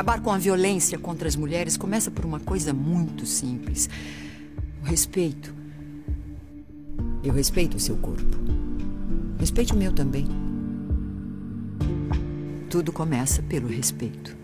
Acabar com a violência contra as mulheres começa por uma coisa muito simples: o respeito. Eu respeito o seu corpo. Respeite o meu também. Tudo começa pelo respeito.